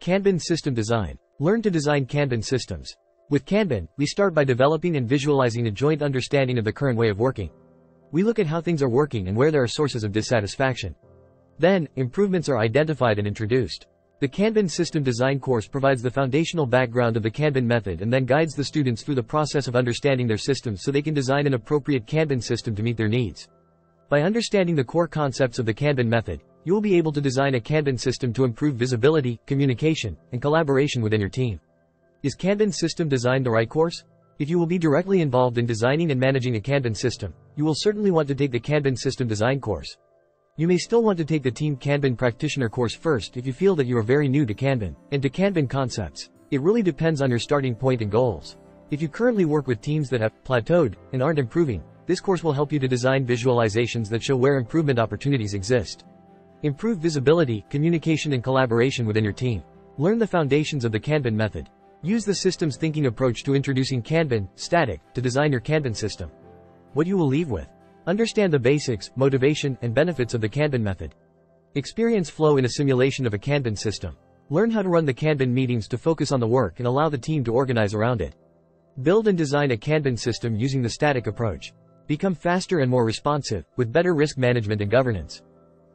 Kanban System Design. Learn to design Kanban systems. With Kanban, we start by developing and visualizing a joint understanding of the current way of working. We look at how things are working and where there are sources of dissatisfaction. Then, improvements are identified and introduced. The Kanban System Design course provides the foundational background of the Kanban method and then guides the students through the process of understanding their systems so they can design an appropriate Kanban system to meet their needs. By understanding the core concepts of the Kanban method, you will be able to design a Kanban system to improve visibility, communication, and collaboration within your team. Is Kanban system design the right course? If you will be directly involved in designing and managing a Kanban system, you will certainly want to take the Kanban system design course. You may still want to take the Team Kanban Practitioner course first if you feel that you are very new to Kanban and to Kanban concepts. It really depends on your starting point and goals. If you currently work with teams that have plateaued and aren't improving, this course will help you to design visualizations that show where improvement opportunities exist. Improve visibility, communication and collaboration within your team. Learn the foundations of the Kanban method. Use the systems thinking approach to introducing Kanban, STATIK, to design your Kanban system. What you will leave with. Understand the basics, motivation, and benefits of the Kanban method. Experience flow in a simulation of a Kanban system. Learn how to run the Kanban meetings to focus on the work and allow the team to organize around it. Build and design a Kanban system using the STATIK approach. Become faster and more responsive, with better risk management and governance.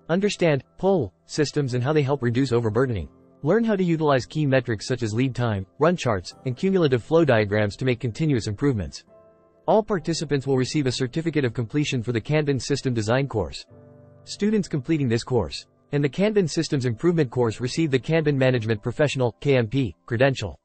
Understand, pull, systems and how they help reduce overburdening. Learn how to utilize key metrics such as lead time, run charts, and cumulative flow diagrams to make continuous improvements. All participants will receive a certificate of completion for the Kanban System Design course. Students completing this course and the Kanban Systems Improvement course receive the Kanban Management Professional KMP credential.